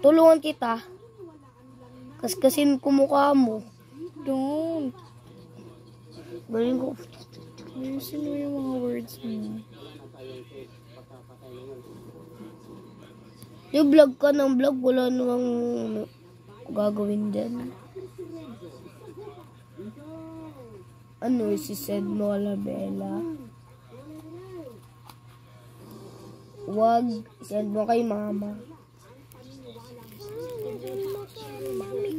Tulungan kita. Kaskasin ko mukha mo. Don't. Galing ko. Ayusin mo yung mga words mo. Yung vlog ka ng vlog, wala namang gagawin dyan. Ano, si Sed mo, Bella? Wag, send mo kay mama. Mami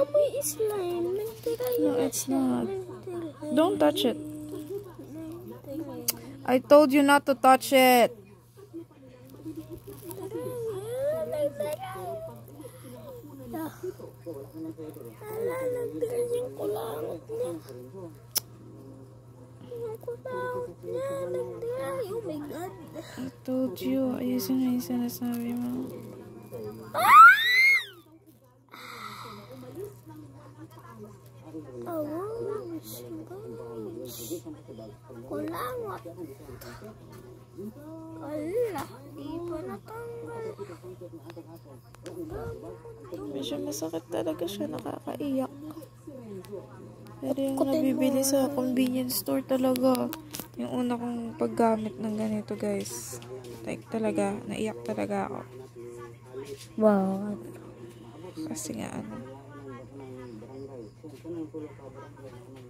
amoy slime. Nagtira No, it's not. Don't touch it. I told you not to touch it. Nagtira ko lang. Nagtira. Oh my God. I told you. Ayusin mo yung sinasabi mo. Awas, guys. Kulangot. Ala, di pa natanggal. Medyo masakit talaga siya. Nakakaiyak. Pero yung nabibili sa convenience store talaga. Yung una kong paggamit ng ganito guys. Like talaga, naiyak talaga ako. Wow. Kasi nga ano.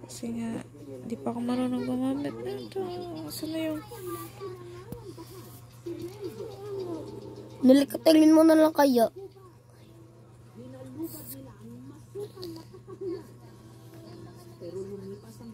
Kasi nga, di pa ako marunong gumamit nito. Saan na yung... Nilikatarin mo na lang kaya.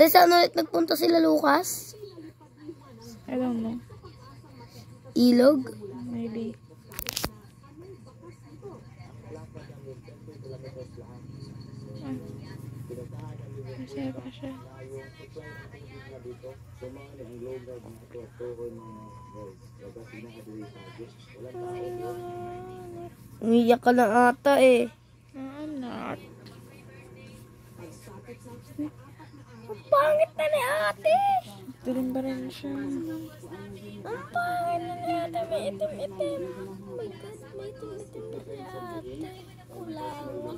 Tapos saan ulit nagpunta sila Lucas? I don't know. Ilog? Maybe. Ah. Basa pa siya. Umiyak ka na ata eh. Ang pangit na ni ate. Dilim pa rin siya. Ang pangit na ni ate. May itim-itim. Oh my God, may itim-itim na si ate. Kulang.